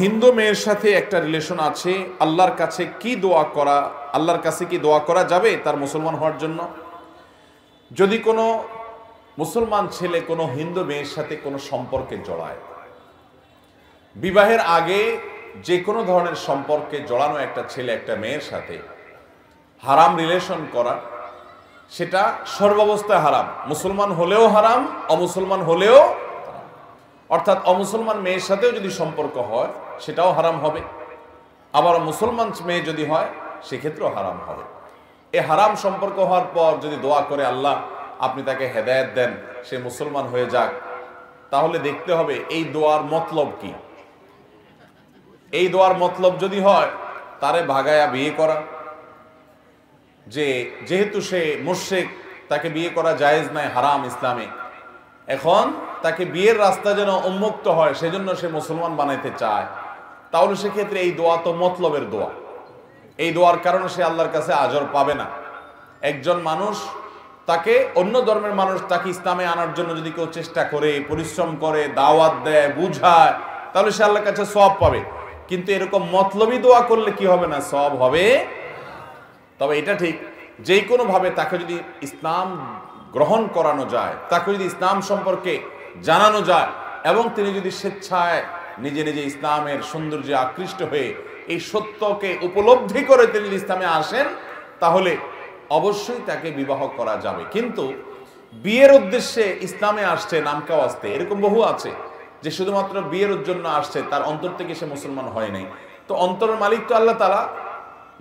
হিন্দু মেয়ের সাথে একটা রিলেশন আছে, আল্লাহর কাছে কি দোয়া করা, আল্লাহর কাছে কি দোয়া করা যাবে তার মুসলমান হওয়ার জন্য? যদি কোনো মুসলমান ছেলে কোনো হিন্দু মেয়ের সাথে কোনো সম্পর্কে জড়ায়, বিবাহের আগে যে কোনো ধরনের সম্পর্কে জড়ানো একটা ছেলে একটা মেয়ের সাথে হারাম রিলেশন করা, সেটা সর্বাবস্থায় হারাম। মুসলমান হলেও হারাম, অমুসলমান হলেও অর্থাৎ অমুসলমান মেয়ের সাথেও যদি সম্পর্ক হয়, সেটাও হারাম হবে। আবার মুসলমান মেয়ে যদি হয়, সেক্ষেত্রেও হারাম হবে। এ হারাম সম্পর্ক হওয়ার পর যদি দোয়া করে আল্লাহ, আপনি তাকে হেদায়েত দেন, সে মুসলমান হয়ে যাক, তাহলে দেখতে হবে এই দোয়ার মতলব কি। এই দোয়ার মতলব যদি হয়, তারে ভাগায়া বিয়ে করা। যে, যেহেতু সে মুর্শেক তাকে বিয়ে করা জায়েজ নাই হারাম ইসলামে। এখন তাকে বিয়ের রাস্তা যেন উন্মুক্ত হয়, সেজন্য সে মুসলমান বানাইতে চায়। তাহলে সেক্ষেত্রে এই দোয়া তো মতলবের দোয়া। এই দোয়ার কারণে সে আল্লাহর কাছে আজর পাবে না। একজন মানুষ তাকে অন্য ধর্মের মানুষ তাকে ইসলামে আনার জন্য যদি কেউ চেষ্টা করে, পরিশ্রম করে, দাওয়াত দেয়, বুঝায়, তাহলে সে আল্লাহর কাছে সব পাবে। কিন্তু এরকম মতলবই দোয়া করলে কি হবে না? সব হবে। তবে এটা ঠিক যে কোনোভাবে তাকে যদি ইসলাম গ্রহণ করানো যায়, তাকে যদি ইসলাম সম্পর্কে জানানো যায়, এবং তিনি যদি স্বেচ্ছায় নিজে নিজে ইসলামের সৌন্দর্যে আকৃষ্ট হয়ে এই সত্যকে উপলব্ধি করে তিনি যদি ইসলামে আসেন, তাহলে অবশ্যই তাকে বিবাহ করা যাবে। কিন্তু বিয়ের উদ্দেশ্যে ইসলামে আসছে নামকাও আসতে, এরকম বহু আছে যে শুধুমাত্র বিয়ের জন্য আসছে, তার অন্তর থেকে সে মুসলমান হয় নাই। তো অন্তরের মালিক তো আল্লাহ তালা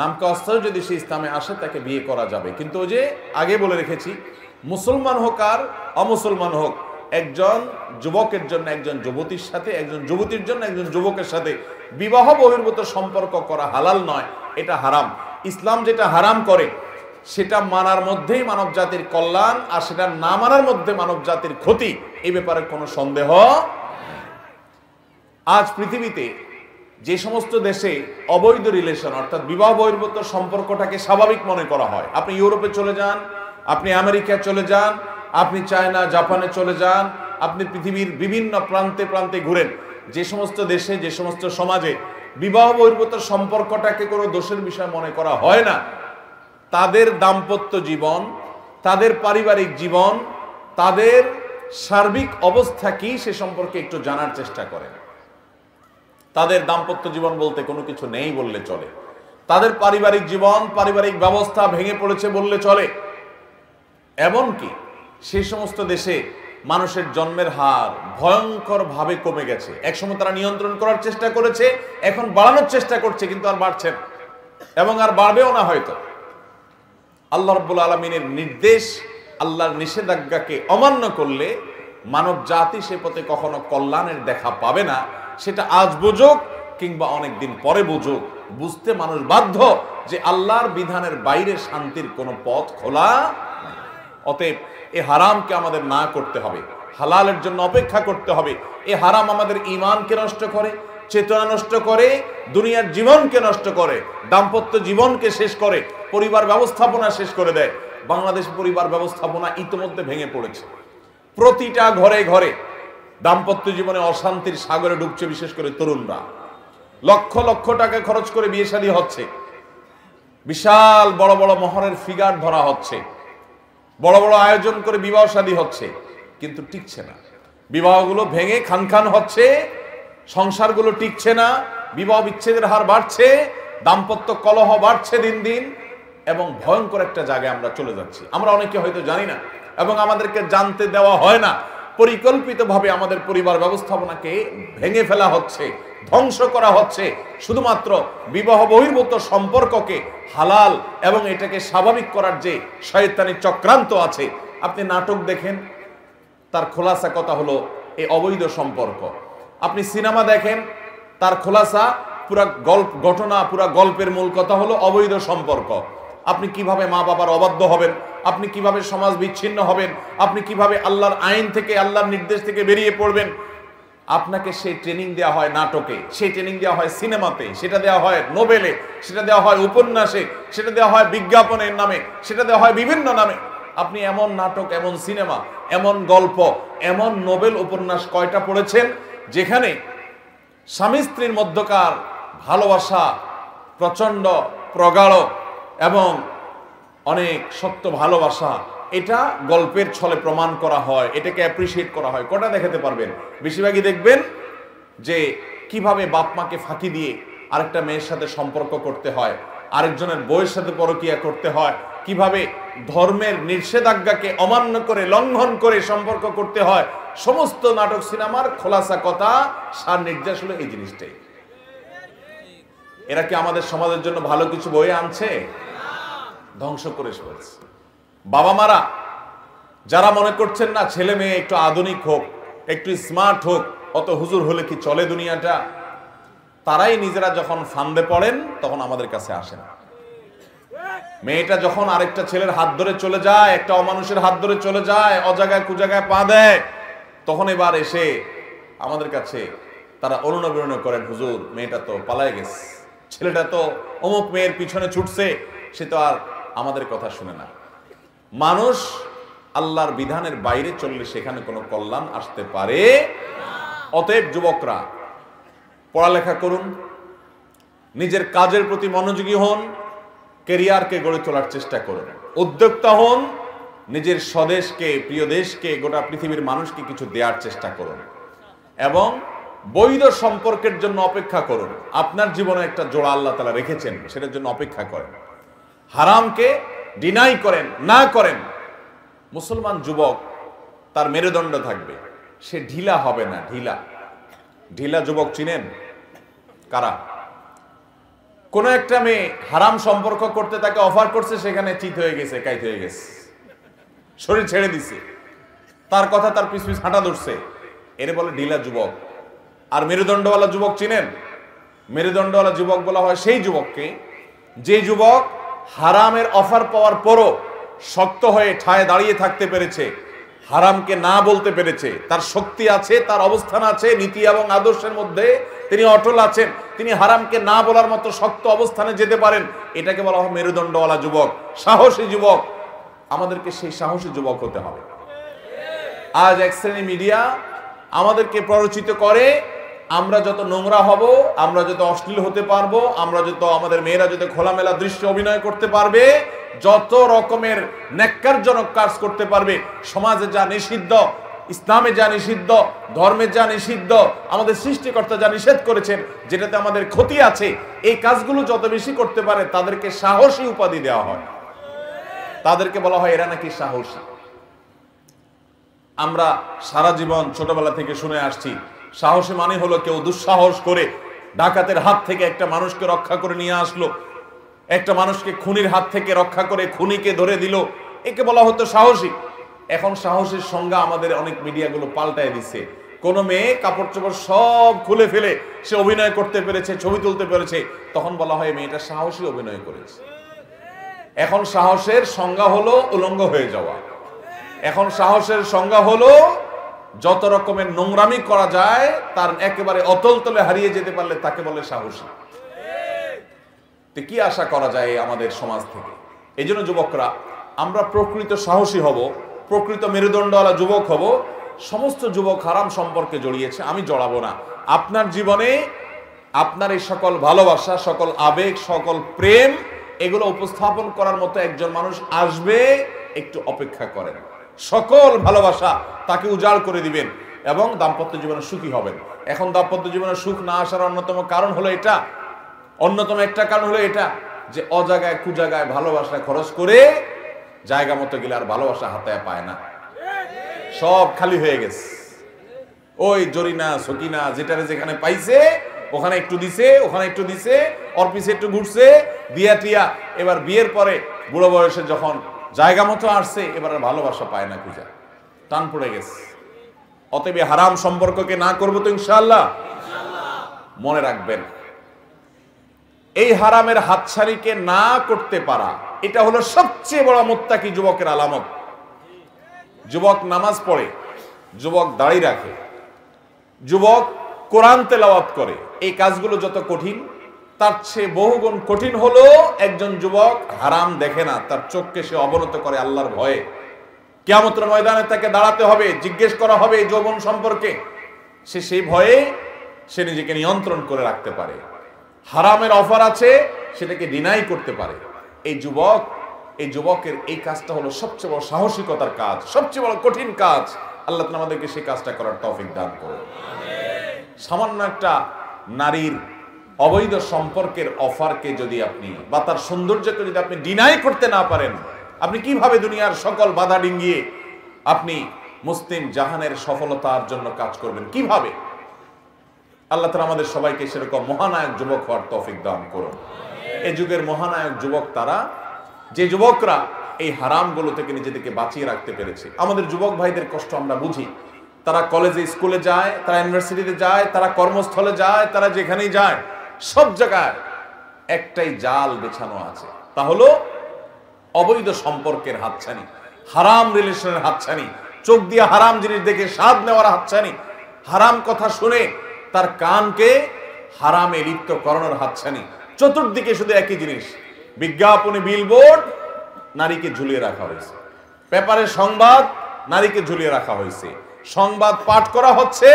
নামকা অস্ত্র যদি সে ইসলামে আসে, তাকে বিয়ে করা যাবে। কিন্তু যে আগে বলে রেখেছি মুসলমান হোক আর অমুসলমান হোক, একজন যুবকের জন্য একজন যুবতীর সাথে, একজন যুবতীর জন্য একজন যুবকের সাথে বিবাহ বহির্ভূত সম্পর্ক করা হালাল নয়, এটা হারাম। ইসলাম যেটা হারাম করে, সেটা মানার মধ্যেই মানব জাতির কল্যাণ আর সেটা না মানার মধ্যে মানব জাতির ক্ষতি এই ব্যাপারে কোনো সন্দেহ আজ পৃথিবীতে যে সমস্ত দেশে অবৈধ রিলেশন, অর্থাৎ বিবাহ বহির্ভূত সম্পর্কটাকে স্বাভাবিক মনে করা হয়, আপনি ইউরোপে চলে যান আপনি আমেরিকায় চলে যান, আপনি চায়না, জাপানে চলে যান, আপনি পৃথিবীর বিভিন্ন প্রান্তে প্রান্তে ঘুরেন। যে সমস্ত দেশে, যে সমস্ত সমাজে বিবাহ বহির্ভূত সম্পর্কটাকে কোনো দোষের বিষয় মনে করা হয় না। তাদের দাম্পত্য জীবন, তাদের পারিবারিক জীবন, তাদের সার্বিক অবস্থা কি সে সম্পর্কে একটু জানার চেষ্টা করেন। তাদের দাম্পত্য জীবন বলতে কোনো কিছু নেই বললে চলে। তাদের পারিবারিক জীবন, পারিবারিক ব্যবস্থা ভেঙে পড়েছে বললে চলে। এমনকি সেই সমস্ত দেশে মানুষের জন্মের হার ভয়ঙ্কর ভাবে কমে গেছে। একসময় তারা নিয়ন্ত্রণ করার চেষ্টা করেছে, এখন বাড়ানোর চেষ্টা করছে, কিন্তু আর বাড়ছে না। এবং আর বাড়বেও না হয়তো। আল্লাহ রব্বুল আলমিনের নির্দেশ, আল্লাহর নিষেধাজ্ঞাকে অমান্য করলে মানব জাতি সে পথে কখনো কল্যাণের দেখা পাবে না। সেটা আজ বুঝুক কিংবা অনেক দিন পরে বুঝুক। বুঝতে মানুষ বাধ্য যে আল্লাহর বিধানের বাইরে শান্তির কোনো পথ খোলা অতএব এ হারামকে আমাদের না করতে হবে। হালালের জন্য অপেক্ষা করতে হবে। এ হারাম আমাদের ইমানকে নষ্ট করে, চেতনা নষ্ট করে, দুনিয়ার জীবনকে নষ্ট করে, দাম্পত্য জীবনকে শেষ করে, পরিবার ব্যবস্থাপনা শেষ করে দেয়। বাংলাদেশ পরিবার ব্যবস্থাপনা ইতিমধ্যে ভেঙে পড়েছে। প্রতিটা ঘরে ঘরে দাম্পত্য জীবনে অশান্তির সাগরে ডুবছে বিশেষ করে তরুণরা। লক্ষ লক্ষ টাকা খরচ করে বিয়ে হচ্ছে। বিশাল বড় বড় মহরের ফিগার ধরা হচ্ছে। বড় বড় আয়োজন করে বিবাহ শাদী হচ্ছে, কিন্তু টিকছে না। বিবাহগুলো ভেঙে খান খান হচ্ছে, সংসারগুলো টিকছে না, বিবাহ বিচ্ছেদের হার বাড়ছে, দাম্পত্য কলহ বাড়ছে দিন দিন, এবং ভয়ঙ্কর একটা জায়গায় আমরা চলে যাচ্ছি। আমরা অনেকে হয়তো জানি না, এবং আমাদেরকে জানতে দেওয়া হয় না পরিকল্পিতভাবে আমাদের পরিবার ব্যবস্থাপনাকে ভেঙে ফেলা হচ্ছে, ধ্বংস করা হচ্ছে। শুধুমাত্র বিবাহ বহির্ভূত সম্পর্ককে হালাল এবং এটাকে স্বাভাবিক করার যে শয়তানি চক্রান্ত আছে, আপনি নাটক দেখেন, তার খোলাসা কথা হলো এই অবৈধ সম্পর্ক। আপনি সিনেমা দেখেন, তার খোলাসা, পুরা গল্প, ঘটনা, পুরা গল্পের মূল কথা হলো অবৈধ সম্পর্ক। আপনি কীভাবে মা বাবার অবাধ্য হবেন? আপনি কীভাবে সমাজ বিচ্ছিন্ন হবেন? আপনি কীভাবে আল্লাহর আইন থেকে, আল্লাহর নির্দেশ থেকে বেরিয়ে পড়বেন? আপনাকে সেই ট্রেনিং দেওয়া হয় নাটকে, সেই ট্রেনিং দেওয়া হয় সিনেমাতে, সেটা দেওয়া হয় নোবেলে, সেটা দেওয়া হয় উপন্যাসে, সেটা দেওয়া হয় বিজ্ঞাপনের নামে, সেটা দেওয়া হয় বিভিন্ন নামে। আপনি এমন নাটক, এমন সিনেমা, এমন গল্প, এমন নোবেল উপন্যাস কয়টা পড়েছেন? যেখানে স্বামী স্ত্রীর মধ্যকার ভালোবাসা প্রচণ্ড, প্রগাঢ় এবং অনেক সত্য ভালোবাসা, এটা গল্পের ছলে প্রমাণ করা হয়, এটাকে অ্যাপ্রিসিয়েট করা হয়। কটা দেখাতে পারবেন? বেশিরভাগই দেখবেন যে কীভাবে বাপ মাকে ফাঁকি দিয়ে আরেকটা মেয়ের সাথে সম্পর্ক করতে হয়, আরেকজনের বইয়ের সাথে পরকিয়া করতে হয়, কীভাবে ধর্মের নিষেধাজ্ঞাকে অমান্য করে, লঙ্ঘন করে সম্পর্ক করতে হয়, সমস্ত নাটক সিনেমার খোলাসা কথা, সার নির্দেশ হলো এই জিনিসটাই। এরা কি আমাদের সমাজের জন্য ভালো কিছু বই আনছে? ধ্বংস করে ফেলছে। বাবা মারা, যারা মনে করছেন না ছেলে মেয়ে একটু আধুনিক হোক, একটু স্মার্ট হোক, অত হুজুর হলে কি চলে দুনিয়াটা? তারাই নিজেরা যখন ফান্দে পড়েন, তখন আমাদের কাছে আসেন মেয়েটা যখন আরেকটা ছেলের হাত ধরে চলে যায়, একটা অমানুষের হাত ধরে চলে যায়, অজাগায় কুজাগায় পা দেয়, তখন এবার এসে আমাদের কাছে তারা অনুনবিরণ করেন, হুজুর, মেয়েটা তো পালায় গেছে। ছেলেটা তো অমুক মেয়ের পিছনে ছুটছে, সে তো আর আমাদের কথা শুনে না। মানুষ আল্লাহর বিধানের বাইরে চললে সেখানে কোনো কল্যাণ আসতে পারে অতএব যুবকরা, পড়ালেখা করুন, নিজের কাজের প্রতি মনোযোগী হন, কেরিয়ারকে গড়ে তোলার চেষ্টা করুন। উদ্যোক্তা হন, নিজের স্বদেশকে, প্রিয় দেশকে, গোটা পৃথিবীর মানুষকে কিছু দেওয়ার চেষ্টা করুন। এবং বৈধ সম্পর্কের জন্য অপেক্ষা করুন। আপনার জীবনে একটা জোড়া আল্লাহ তালা রেখেছেন, সেটার জন্য অপেক্ষা করেন। হারামকে ডিনাই করেন, না করেন, মুসলমান যুবক, তার মেরুদণ্ড থাকবে। সে ঢিলা হবে না, ঢিলা। ঢিলা যুবক চিনেন? কারা? কোন একটা মেয়ে হারাম সম্পর্ক করতে তাকে অফার করছে, সেখানে চিত হয়ে গেছে কাইত হয়ে গেছে। শরীর ছেড়ে দিছে। তার কথা তার পিছ পিছ হাঁটা ধরছে। এর বলে ঢিলা যুবক। আর মেরুদণ্ডওয়ালা যুবক চিনেন? মেরুদণ্ডওয়ালা যুবক বলা হয় সেই যুবককে, যে যুবক হারামের অফার পাওয়ার পরও শক্ত হয়ে ঠায় দাঁড়িয়ে থাকতে পেরেছে। হারামকে না বলতে পেরেছে। তার শক্তি আছে, তার অবস্থান আছে, নীতি এবং আদর্শের মধ্যে তিনি অটল আছেন। তিনি হারামকে না বলার মতো শক্ত অবস্থানে যেতে পারেন। এটাকে বলা হয় মেরুদণ্ডওয়ালা যুবক, সাহসী যুবক। আমাদেরকে সেই সাহসী যুবক হতে হবে। আজ এক শ্রেণি মিডিয়া আমাদেরকে প্ররোচিত করে আমরা যত নোংরা হব, আমরা যত অশ্লীল হতে পারব, আমরা যত আমাদের মেয়েরা যত খোলামেলা দৃশ্য অভিনয় করতে পারবে, যত রকমের ন্যাক্কারজনক কাজ করতে পারবে, সমাজে যা নিষিদ্ধ, ইসলামে যা নিষিদ্ধ, ধর্মে যা নিষিদ্ধ, আমাদের সৃষ্টিকর্তা যা নিষেধ করেছেন, যেটাতে আমাদের ক্ষতি আছে, এই কাজগুলো যত বেশি করতে পারে, তাদেরকে সাহসী উপাধি দেওয়া হয়। তাদেরকে বলা হয়, এরা নাকি সাহসী। আমরা সারা জীবন ছোটবেলা থেকে শুনে আসছি সাহসী মানে হলো কেউ দুঃসাহস করে ডাকাতের হাত থেকে একটা মানুষকে রক্ষা করে নিয়ে আসলো। একটা মানুষকে খুনির হাত থেকে রক্ষা করে খুনিকে ধরে দিল। একে বলা হতো সাহসী। এখন সাহসীর সংজ্ঞা আমাদের অনেক মিডিয়াগুলো পাল্টায় দিচ্ছে কোন মেয়ে কাপড় চোপড় সব খুলে ফেলে, সে অভিনয় করতে পেরেছে, ছবি তুলতে পেরেছে, তখন বলা হয় মেয়েটা সাহসী অভিনয় করেছে। এখন সাহসের সংজ্ঞা হলো উলঙ্গ হয়ে যাওয়া। এখন সাহসের সংজ্ঞা হলো যত রকমের নোংরামি করা যায়, তার একেবারে অতল তলে হারিয়ে যেতে পারলে তাকে বলে সাহসী। তো কি আশা করা যায় আমাদের সমাজ থেকে? এই জন্য যুবকরা, আমরা প্রকৃত সাহসী হব, প্রকৃত মেরুদণ্ডওয়ালা যুবক হব, সমস্ত যুবক হারাম সম্পর্কে জড়িয়েছে, আমি জড়াবো না। আপনার জীবনে আপনার এই সকল ভালোবাসা, সকল আবেগ, সকল প্রেম, এগুলো উপস্থাপন করার মতো একজন মানুষ আসবে, একটু অপেক্ষা করেন। সকল ভালোবাসা তাকে উজাড় করে দিবেন এবং দাম্পত্য জীবনে সুখী হবেন। এখন দাম্পত্য জীবনে সুখ না আসার অন্যতম কারণ হলো এটা। অন্যতম একটা কারণ হলো এটা যে অজাগায়, কুজাগায় ভালোবাসা খরচ করে জায়গা মতো গেলে আর ভালোবাসা হাতে পায় না। সব খালি হয়ে গেছে। ওই জরিনা, সকিনা যেটারে যেখানে পাইছে, ওখানে একটু দিছে, ওখানে একটু দিছে পিছে একটু ঘুরছে বিয়া টিয়া। এবার বিয়ের পরে বুড়ো বয়সে যখন জায়গা মতো আসছে, এবার আর ভালোবাসা পায় না পূজা টান পড়ে গেছে। অতএব হারাম সম্পর্ককে না করব তো ইনশাল্লাহ মনে রাখবেন, এই হারামের হাতছাড়িকে না করতে পারা, এটা হলো সবচেয়ে বড় মোত্তাকি যুবকের আলামত। যুবক নামাজ পড়ে, যুবক দাড়ি রাখে, যুবক কোরআন তেলাওয়াত করে, এই কাজগুলো যত কঠিন তার চেয়ে বহুগুণ কঠিন হলো একজন যুবক, হারাম দেখে না, তার চোখকে সে অবনত করে আল্লাহর ভয়ে। কেয়ামতের ময়দানে তাকে দাঁড়াতে হবে, জিজ্ঞেস করা হবে যৌবন সম্পর্কে। সে সেই ভয়ে সে নিজেকে নিয়ন্ত্রণ করে রাখতে পারে। হারামের অফার আছে, সেটাকে ডিনাই করতে পারে। এই যুবক, এই যুবকের এই কাজটা হলো সবচেয়ে বড় সাহসিকতার কাজ, সবচেয়ে বড় কঠিন কাজ। আল্লাহ আমাদেরকে সেই কাজটা করার তৌফিক দান করুন। সামান্য একটা নারীর অবৈধ সম্পর্কের অফারকে যদি আপনি বা তার সৌন্দর্যকে যদি আপনি ডিনাই করতে না পারেন, আপনি কীভাবে দুনিয়ার সকল বাধা ডিঙ্গিয়ে আপনি মুসলিম জাহানের সফলতার জন্য কাজ করবেন? কীভাবে? আল্লাহ তালা আমাদের সবাইকে সেরকম মহানায়ক যুবক হওয়ার তৌফিক দান করুন। এই যুগের মহানায়ক যুবক তারা, যে যুবকরা এই হারামগুলো থেকে নিজেদেরকে বাঁচিয়ে রাখতে পেরেছে। আমাদের যুবক ভাইদের কষ্ট আমরা বুঝি। তারা কলেজে স্কুলে যায়, তারা ইউনিভার্সিটিতে যায়, তারা কর্মস্থলে যায়, তারা যেখানেই যায়। সব জায়গায় একটাই জাল বেছানো আছে। তা হলো অবৈধ সম্পর্কের হাতছানি, হারাম রিলেশনের হাতছানি, চোখ দিয়ে হারাম জিনিস দেখে স্বাদ নেওয়ার হাতছানি, হারাম কথা শুনে তার কানকে হারামে লিপ্ত করানোর হাতছানি, চতুর্দিকে শুধু একই জিনিস, বিজ্ঞাপনে বিলবোর্ড নারীকে ঝুলিয়ে রাখা হয়েছে, পেপারে সংবাদ নারীকে ঝুলিয়ে রাখা হয়েছে, সংবাদ পাঠ করা হচ্ছে,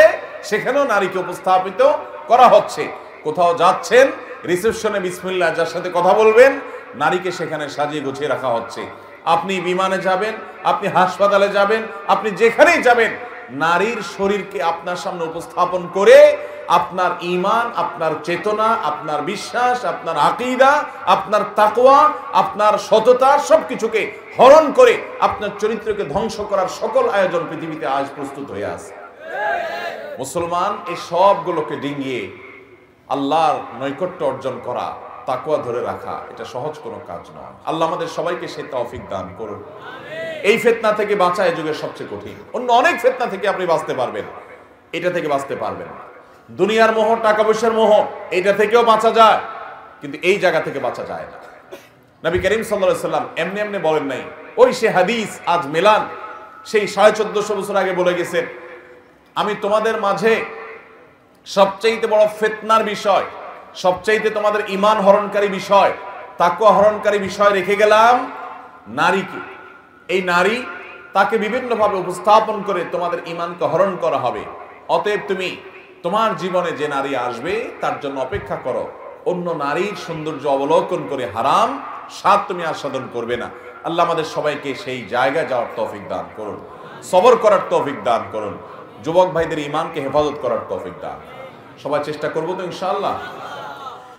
সেখানেও নারীকে উপস্থাপিত করা হচ্ছে। কোথাও যাচ্ছেন রিসেপশনে বিসমিল্লাহ যার সাথে কথা বলবেন, নারীকে সেখানে সাজিয়ে গুছিয়ে রাখা হচ্ছে। আপনি বিমানে যাবেন, আপনি হাসপাতালে যাবেন, আপনি যেখানেই যাবেন, নারীর শরীরকে আপনার সামনে উপস্থাপন করে আপনার ইমান আপনার চেতনা, আপনার বিশ্বাস, আপনার আকিদা, আপনার তাকওয়া, আপনার সততা সবকিছুকে হরণ করে আপনার চরিত্রকে ধ্বংস করার সকল আয়োজন পৃথিবীতে আজ প্রস্তুত হয়ে আছে। মুসলমান এই সবগুলোকে ডিঙ্গিয়ে আল্লাহর নৈকট্য অর্জন করা তাকুয়া ধরে রাখা, এটা সহজ কোনো কাজ নয়। আল্লাহ আমাদের সবাইকে সে তৌফিক দান করুন। এই ফেতনা থেকে বাঁচা এই যুগের সবচেয়ে কঠিন। অন্য অনেক ফেতনা থেকে আপনি বাঁচতে পারবেন। এটা থেকে বাঁচতে পারবেন দুনিয়ার মোহ টাকা পয়সার মোহ এটা থেকেও বাঁচা যায়, কিন্তু এই জায়গা থেকে বাঁচা যায় না। নবী করিম সাল্লাহ সাল্লাম এমনি এমনি বলেন নাই, ওই সে হাদিস আজ মেলান, সেই সাড়ে চোদ্দশো বছর আগে বলে গেছেন, আমি তোমাদের মাঝে সবচাইতে বড় ফেতনার বিষয়, সবচাইতে তোমাদের ইমান হরণকারী বিষয় তাকুয়া হরণকারী বিষয় রেখে গেলাম নারীকে। এই নারী তাকে বিভিন্নভাবে উপস্থাপন করে তোমাদের ইমানকে হরণ করা হবে। অতএব তুমি তোমার জীবনে যে নারী আসবে, তার জন্য অপেক্ষা করো। অন্য নারীর সৌন্দর্য অবলোকন করে হারাম, স্বাদ তুমি আস্বাদন করবে না। আল্লাহ আমাদের সবাইকে সেই জায়গায় যাওয়ার তৌফিক দান করুন। সবর করার তৌফিক দান করুন। যুবক ভাইদের ইমানকে হেফাজত করার তৌফিক দান। সবাই চেষ্টা করব তো ইনশাআল্লাহ।